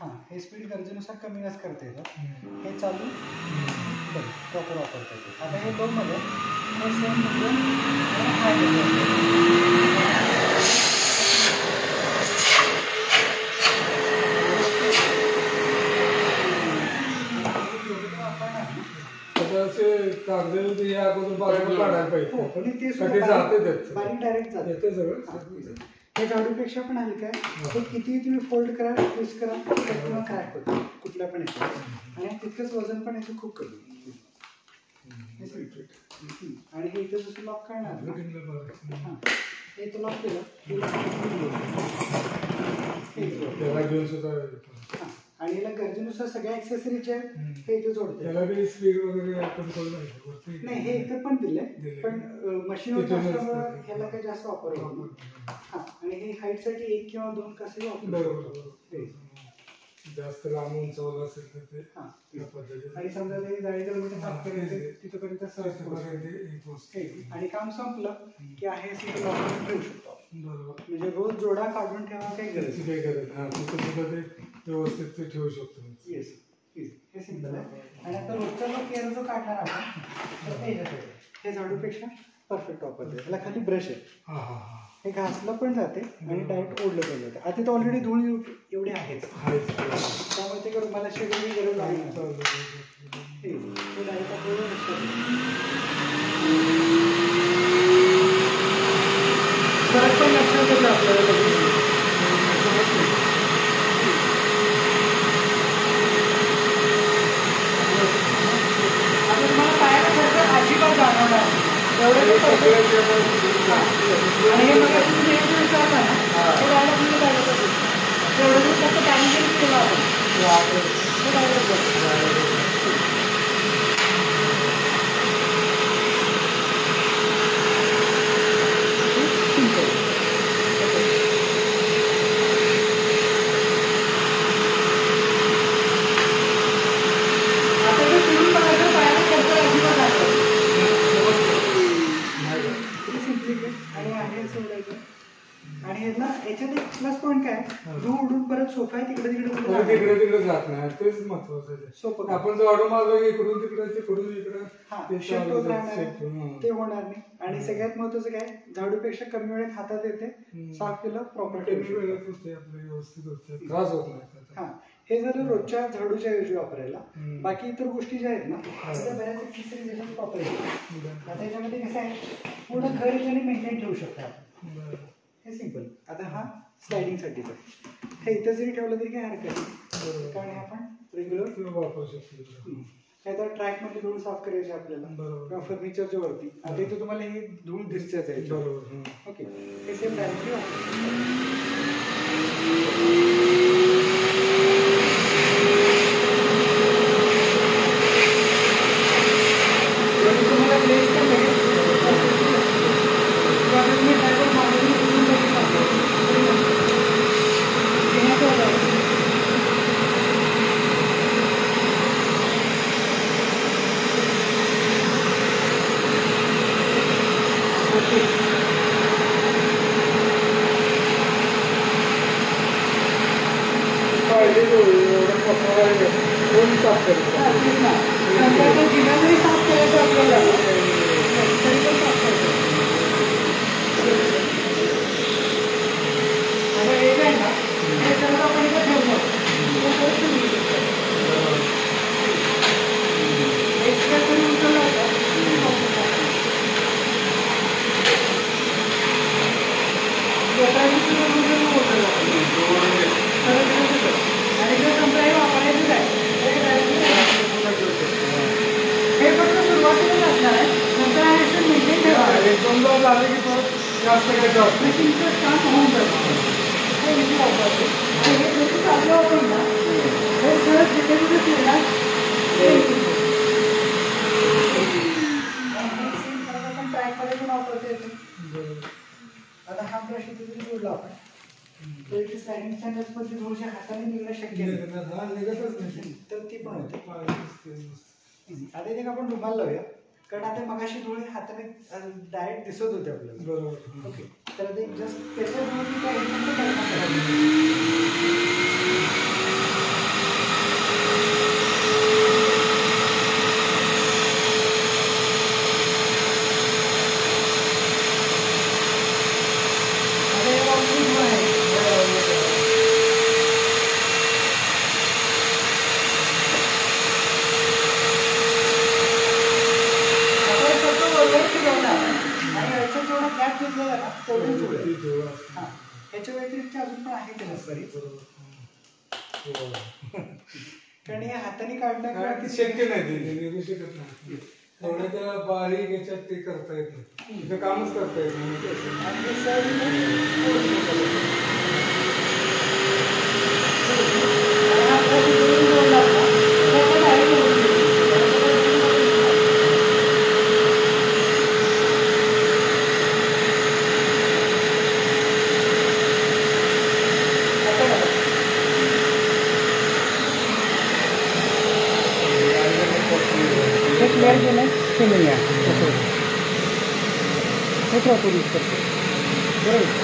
हां हे स्पीड गरजेनुसार कमी जास्त करता येतं. हे चालू बरं प्रॉपर वापरता येते. आता हे लोमध्ये हे सेम म्हणजे हाय कागद ते या अगोदर बाजूला काढायला पाहिजे. हो पण ते का ते जाते. त्यात बारीक डायरेक्ट येते सगळं? हे झाडूपेक्षा पण हलकं आहे. हे. किती तुम्ही फोल्ड करा ट्विस्ट करा किंवा क्रॅक होतो कुठल्या पण येतो आणि तितकंच वजन पण याचं खूप कमी हे. आणि हे इथं जसं लॉक करणार हां. हे इथं लॉक केलं. हे घेऊन सुद्धा हां. आणि याला गरजेनुसार सगळ्या ऍक्सेसरीज आहेत. हे इथे जोडते त्याला बी स्पीड वगैरे आपण करून. नाही हे इथं पण दिलंय. पण मशीन असल्यामुळे. ह्याला काही जास्त वापर हां आणि हे हाईटसाठी एक किंवा दोन कसे वापरू. बरोबर. जास्त लांब उंचावलं असेल तर ते हां. त्या पद्धतीने आणि समजा ते जाळी जर साफ करायचे तिथपर्यंत सहज वस्तू. हे. आणि काम संपलं की आहे असं इथं ठेवू शकतो. बरोबर. म्हणजे रोज जोडा काढून ठेवा काही गरज त्याची काही गरज नाही. हा, तिथं सुद्धा ते व्यवस्थित ते ठेवू शकतो. येस हे सिंपल आहे. आणि आता रोजचा जो केअर जो काढणार आपण तर ते ह्याच्यासाठी. हे झाडूपेक्षा परफेक्ट वापरते त्याला खाली ब्रश आहे. हा हा हा. हे घासलं पण जाते आणि डायरेक्ट ओढलं पण जाते. आता तर ऑलरेडी धूळ एव- एवढी आहेच. त्यामुळे ते करून मला शेगडी गरज आहे. すごい。आणि ह्याला याच्यात एक प्लस पॉईंट काय? धूळ उडून परत सोफा आहे तिकडे तिकडे कुठे जाणार नाही. तिकडे जात नाही तेच महत्वाचं आहे सोपं ते. आपण जो ऑर्डर मारला की इकडून तिकडे तिकडून इकडे हा ते. हं. ते होणार नाही आणि सगळ्यात महत्वाचं काय झाडूपेक्षा कमी वेळेत हातात येते. साफ केलं प्रॉपर कमी वेळेत होते आपलं व्यवस्थित होते त्रास होत नाही त्याचा. हा हे झालं रोजच्या झाडूच्या ऐवजी वापरायला. बाकी इतर गोष्टी ज्या आहेत ना हा. त्या बऱ्याच. आता याच्यामध्ये कसं आहे पूर्ण घर मेंटेन ठेवू शकता सिंपल आता हा स्लायडिंग साठीच आहे हे इथं जरी ठेवलं तरी काही हरकत नाही. कारण हे आपण रेग्युलर वापरू शकतो. काय तर ट्रॅकमध्ये धूळ साफ करायची आपल्याला बरोबर. किंवा फर्निचरच्या वरती आता इथं तुम्हाला ही धूळ दिसतेच आहे. बरोबर. ओके हे सेम डायरेक्टली तुम्हाला ग्लेज पण लगेच किंवा आता तुम्ही driver मागून उचलून लगेच टाकलं. तरी नसतं. हे महत्त्वाचं आहे. ओके पाहिजे तेवढं, एवढं पसारा आहे. कोण साफ करतं? हा, तेच ना. समजा तो जिना जरी साफ करायचा आपल्याला तरी पण साफ करायचं. आता हे जे आहे ना, हे सर्व आपण इथं ठेवलं. ते परत तुम्ही इथे ठेवा. Extra जरी उचललं होतं, तरी वापरून टाका. लोकांनी सुद्धा उचलून उचललं आपण. खरं तर तसंच आहे. आणि जर समजा हे वापरायचंच आहे, तर हे directly हे फक्त सुरुवातीलाच असणार आहे नंतर हा हेडसेट मेंटेन ठेवा हा, एक दोनदा झाले की जास्त. फिटिंगचं काम होऊन जातं आणि हे आपण ना हे कुठे फिरणार. आता हा इथे जरी जोडला आपण तर इथे स्लायडिंग स्टँडर्स पण ती थोडीशी हाताने निघणं शक्य नाही. तर ती पण होते. आता आपण रुमाल लावूया कारण आता मगाशी डोळे हाताने डायरेक्ट दिसत होते आपल्याला. बरोबर. ओके तर ते जस्ट त्याच्यामुळे कोकण चिवळा याच्या व्यतिरिक्त अजून पण आहे त्याला बरीच कारण हे हाताने काढणं शक्य नाही ते निघू शकत त्याला बारीक याच्यात ते करता येत नाही. कामच करता येत नाही. हे क्लिअर केलं केलं या असं हे प्रॉपर यूज करतो बरोबर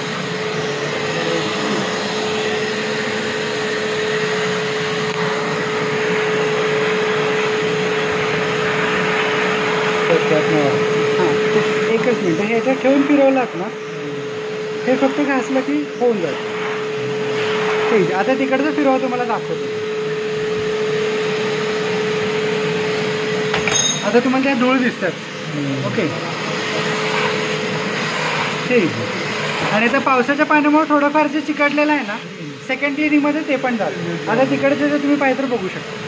हां एकच मिनिट हे याच्यात ठेवून फिरवलात ना हे फक्त घासलं की होऊन जातं ठीक आहे आता तिकडचं फिरवा तुम्हाला दाखवतो आता तुम्हाला त्या धूळ दिसतात. ओके. ठीक. आणि आता पावसाच्या पाण्यामुळे थोडंफार जे चिकटलेलं आहे ना सेकंड इयरिंगमध्ये ते पण जातं आता तिकडचे जर तुम्ही पाहिजे तर बघू शकता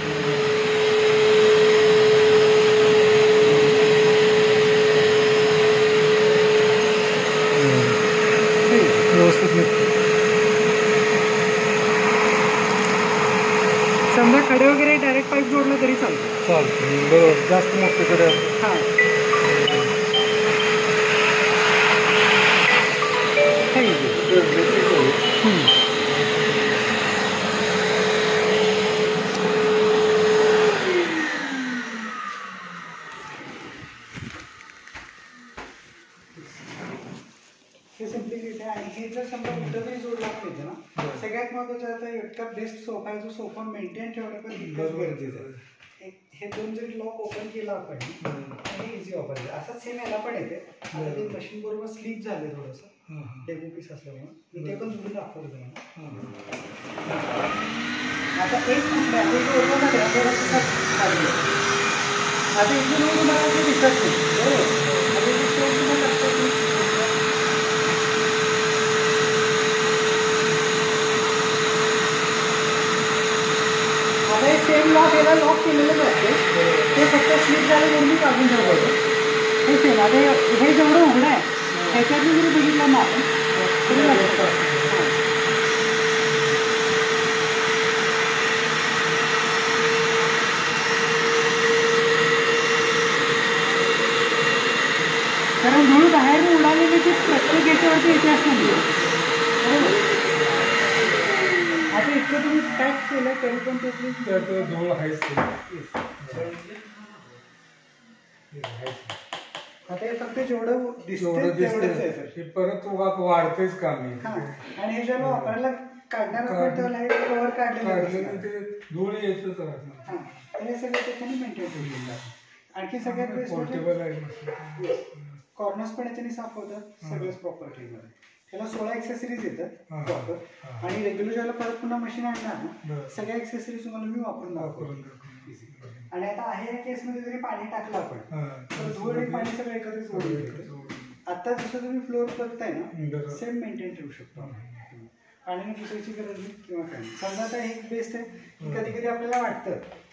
ठीक आहे. व्यवस्थित निघतं. खडे वगैरे डायरेक्ट पाईप जोडलं तरी चालतं. चालतं. बरोबर. जास्त हां. आहे हम्म. हे सिम्प्लिसिटी आहे आणि हे जर समजा कुठंतरी जोड लागते ना सगळ्यात महत्वाचं आता इतका बेस्ट सोफा आहे जो सोफा मेंटेन ठेवणं पण तितकंच गरजेचं आहे. हे- हे दोन जरी लॉक ओपन केला आपण आणि इझी वापरायचं असं सेम याला पण येते. मशीन बरोबर. स्लीप झाले थोडंसं. डेमो पीस असल्यामुळे. ते पण तुम्ही दाखवतो तुम्हाला. आता एक. आता तुम्हाला ते दिसत नाही. बरोबर आता इथे स्टोन तुम्हाला लक्षात येईल. आता सेम लॉक केलेलंच असते ते फक्त स्लिप झालं म्हणून मी काढून ठेवलं हे सेम आता हे जेवढं उघडं आहे ह्याच्यातून जरी बघितलं ना आपण तरी येतं. हां. कारण धूळ बाहेर उडालेली ती प्रत्येक याच्यावरती येते असं नाही बरोबर आता इतकं तुम्ही पॅक केलं तरी पण ते तुम्ही त्यात धूळ आहेच. हे. आता हे फक्त जेवढं दिसते तेवढंच आहे दिसतंय. सर. हे परत वाप वाढतेच काम हा. आणि हे जेव्हा वापरायला काढणार आपण तेव्हा हे कव्हर काढलेलं दिसणार. ते धूळ येतच राहणार. हा. तर हे सगळं त्याच्याने मेंटेन ठेवलेलं आहे. आणखी सगळ्यात बेस्ट म्हणजे पोर्टेबल आहे. कॉर्नर्स पण याच्याने साफ होतात सगळंच प्रॉपर क्लीनर त्याला सोळा एक्सेसरीज येतात हा. हा. आणि रेग्युलर ज्याला परत पुन्हा मशीन आणणार ना बरं. सगळ्या एक्सेसरीज तुम्हाला मी वापरून दाखवतो. आणि आता आहे या केसमध्ये जरी पाणी टाकलं आपण. तर धूळ आणि पाणी सगळं ओढून घेतं. आता जसं तुम्ही फ्लोअर करताय ना. सेम मेंटेन ठेवू शकतो आपण. पाण्याने पुसायची गरज नाही किंवा काय नाही. समजा आता हे बेस्ट आहे की कधी कधी आपल्याला वाटतं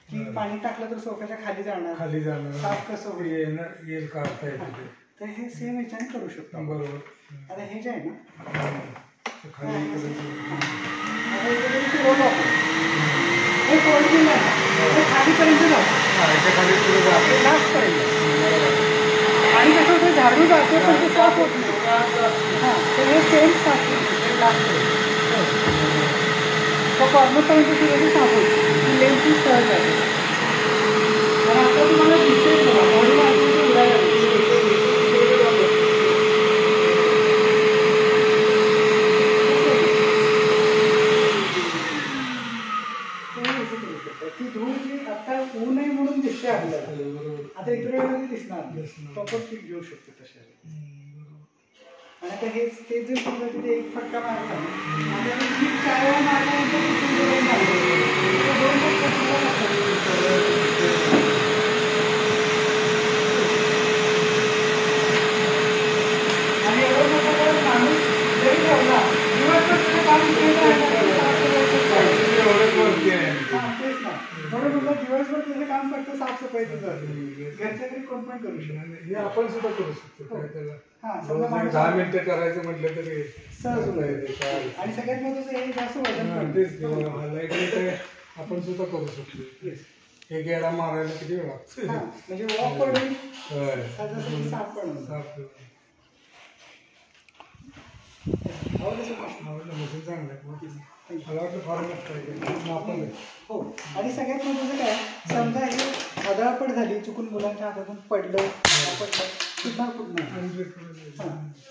की पाणी टाकलं तर सोफ्याच्या खाली जाणार खाली जाणार साफ कसं होईल येणार येईल येतं ते तर हे सेम याच्याने करू शकतो. बरोबर. आता हे जे आहे ना ते हे. खालीपर्यंत जातं आणि कसं होतं झाडू जाते पण ते साफ होत नाही. हां तर हे सेम साफ लास्ट तो ते साफ होतं लेन्सची सहज आहे. आता तुम्हाला दिसतेच बघा बॉडी मार्केट उडायला ती धूळ जी आता ऊन आहे म्हणून दिसते आपल्याला बरोबर. आता इतर वेळेला ती दिसणार दिसणार. प्रॉपर पीक घेऊ शकतो तशा हम्म, बरोबर. आणि आता हे ते जर समजा तिथे एक फटका मारला आणि चार वेळा मारल्यानंतर तिथून दोन मारले. दोन आणि एवढं मोठं माणूस जरी ठेवला, दिवसभर काम करत राहिला तरी साफ करायचंच आहे. एवढंच वरती आहे. दिवस दिवसभर तुझं काम फक्त साफसफाईचं जातं घरच्या घरी कोण पण करू शकतो. हे आपण सुद्धा करू शकतो. काय त्याला? हा दहा मिनिटं करायचं म्हटलं तरी सहज. आणि सगळ्यात महत्वाचं हे जास्त वजन तेच आपण सुद्धा करू शकतो. हे गेडा मारायला किती वेळ लागतो? हा, म्हणजे वॉक पण होईल. साफ पण होईल. आवडलं हो. आणि सगळ्यात महत्वाचं काय? समजा हे आदळपट झाली चुकून मुलांच्या हातातून पडलं पडलं सुद्धा थोडं-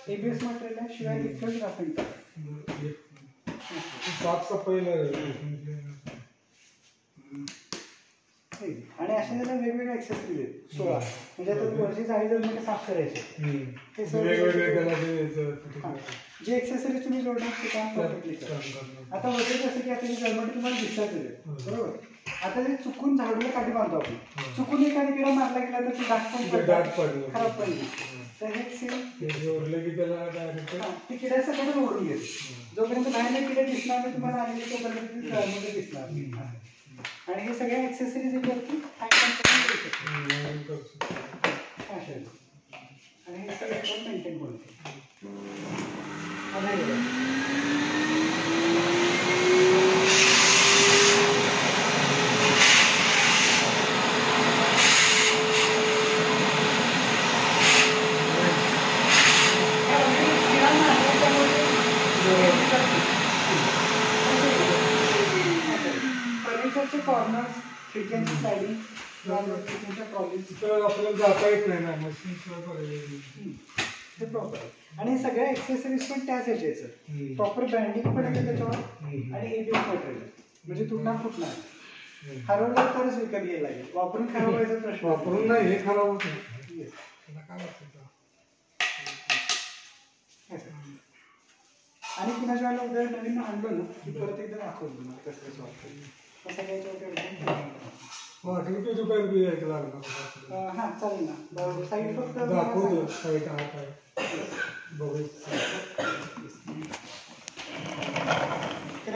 एबीएस मटेरियल शिवाय इतकंच रासायनिक एक- साफसफाईला आणि अशा त्याला वेगवेगळ्या एक्सेसरीज आहेत. सोळा. म्हणजे आता वरची जाळी जर म्हणजे साफ करायचे हे सगळं- वेगवेगळे ते हा. जे एक्सेसरीज तुम्ही जोडणार ते काम आता वरती कसं की आता ही जर्मनी तुम्हाला दिसतात बरोबर? आता ते चुकून झाडूला काठी बांधतो आपण. हं. चुकून एखादी किडा मारला गेला तर ती डाग पण. खराब पण. तर हे सेम की त्याला हा, ती किड्या सगळ्यांना ओढून घेते. जोपर्यंत बाहेर किडे दिसणार नाही तुम्हाला आलेली तोपर्यंत दिसणार. हा. आणि हे सगळ्या एक्सेसरीज वरती hang करू शकतो. अशा आणि हे सगळं आपण मेंटेन करतो आता हे बघा. फर्निचरचे कॉर्नर्स खिडक्यांची स्लायडिंग ट्रॉलीज आपल्याला जाता येत नाही ना मशीन शिवाय करायचं. प्रॉपर आहे आणि सगळ्या एक्सेसरीज पण त्याच ह्याचे आहेत हम्म. प्रॉपर ब्रँडिंग पण आहे त्याच्यावर. आणि एबीएस मटेरियल म्हणजे तुटणार फुटणार हम्म. हरवलं तरच विकत घ्यायला लागेल. वापरून खराब व्हायचा प्रश्न वापरून नाही. हे खराब होत. आणि कुणाच्या वेळेला उद्या नवीन आणलं ना की परत एकदा दाखवून तुम्हाला कसं कसं वाटतं. की रुपये बी लागणार. हा चालेल ना. साईड फक्त साईट हा बघू.